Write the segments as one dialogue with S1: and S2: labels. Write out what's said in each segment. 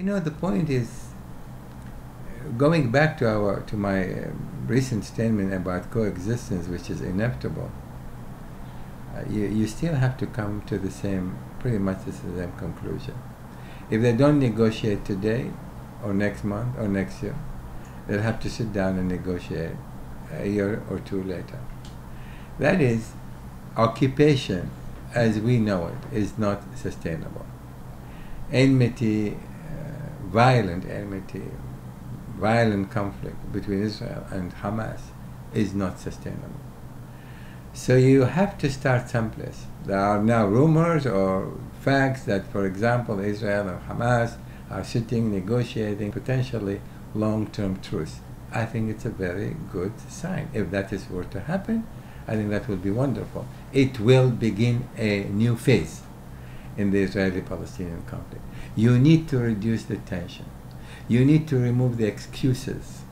S1: You know, the point is going back to our to my uh, recent statement about coexistence, which is inevitable. Uh, you, you still have to come to the same, pretty much the same conclusion. If they don't negotiate today, or next month, or next year, they'll have to sit down and negotiate a year or two later. That is, occupation as we know it is not sustainable. Enmity, violent enmity, violent conflict between Israel and Hamas is not sustainable. So you have to start someplace. There are now rumors or facts that, for example, Israel and Hamas are sitting negotiating potentially long-term truce. I think it's a very good sign. If that is were to happen, I think that would be wonderful. It will begin a new phase in the Israeli-Palestinian conflict. You need to reduce the tension. You need to remove the excuses.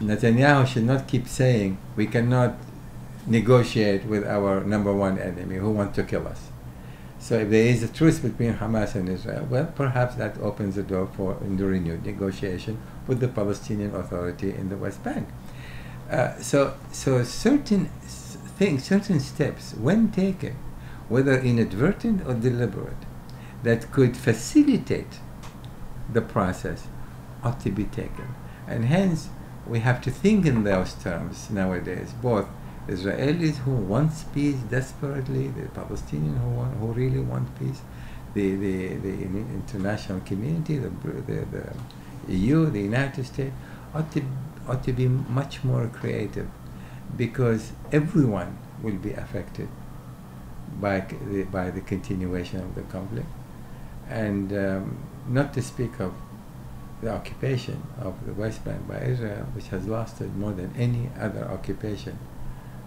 S1: Netanyahu should not keep saying we cannot negotiate with our number one enemy who want to kill us. So if there is a truce between Hamas and Israel, well, perhaps that opens the door for the renewed negotiation with the Palestinian Authority in the West Bank. Uh, so, so certain things, certain steps, when taken, whether inadvertent or deliberate, that could facilitate the process, ought to be taken. And hence, we have to think in those terms nowadays, both Israelis who want peace desperately, the Palestinians who want, who really want peace, the, the, the international community, the, the, the EU, the United States, ought to, ought to be much more creative because everyone will be affected by the, by the continuation of the conflict. And um, not to speak of the occupation of the West Bank by Israel, which has lasted more than any other occupation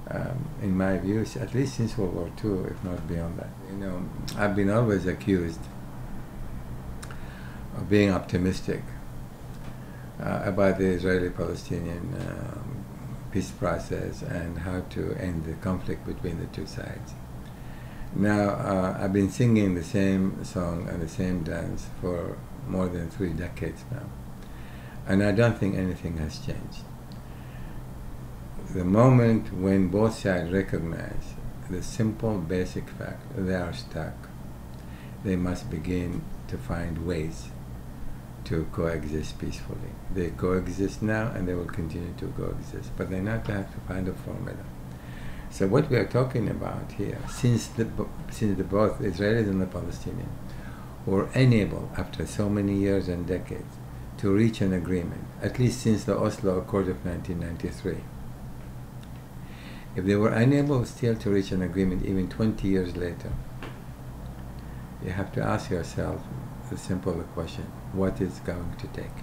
S1: um, in my views, at least since World War II, if not beyond that. You know, I've been always accused of being optimistic uh, about the Israeli-Palestinian um, peace process and how to end the conflict between the two sides. Now, uh, I've been singing the same song and the same dance for more than three decades now, and I don't think anything has changed the moment when both sides recognize the simple basic fact they are stuck, they must begin to find ways to coexist peacefully. They coexist now and they will continue to coexist, but they now have to find a formula. So what we are talking about here, since the, since the both Israelis and the Palestinians were unable, after so many years and decades, to reach an agreement, at least since the Oslo Accord of 1993, if they were unable still to reach an agreement even 20 years later, you have to ask yourself the simple question, what is going to take?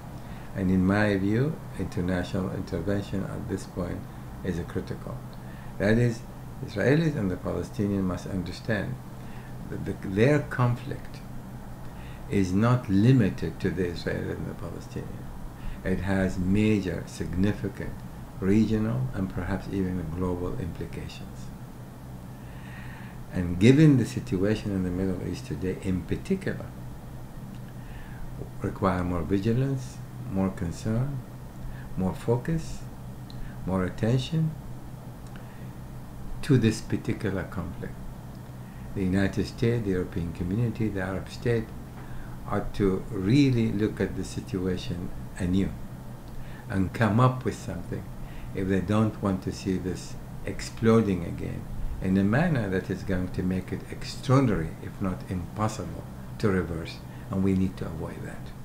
S1: And in my view, international intervention at this point is critical. That is, Israelis and the Palestinians must understand that the, their conflict is not limited to the Israelis and the Palestinians. It has major, significant regional, and perhaps even global implications. And given the situation in the Middle East today in particular, require more vigilance, more concern, more focus, more attention to this particular conflict. The United States, the European community, the Arab state ought to really look at the situation anew and come up with something if they don't want to see this exploding again in a manner that is going to make it extraordinary, if not impossible, to reverse. And we need to avoid that.